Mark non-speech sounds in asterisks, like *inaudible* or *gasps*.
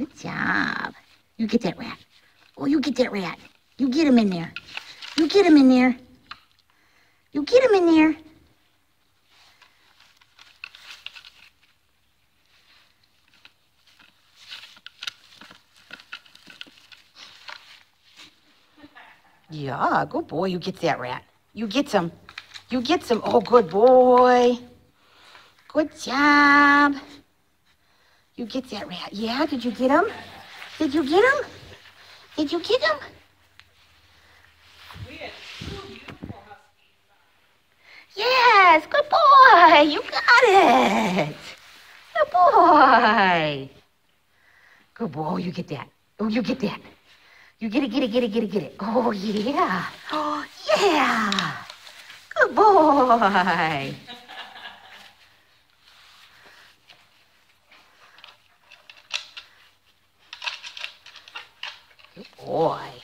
Good job. You get that rat. Oh, you get that rat. You get him in there. You get him in there. You get him in there. Yeah, good boy. You get that rat. You get some. You get some. Oh, good boy. Good job. You get that rat. Yeah, did you get him? Did you get him? Did you get him? Yes, good boy. You got it. Good boy. Good boy. You get that. Oh, you get that. You get it, get it, get it, get it, get it. Oh, yeah. Oh, *gasps* yeah. Good boy. Boy.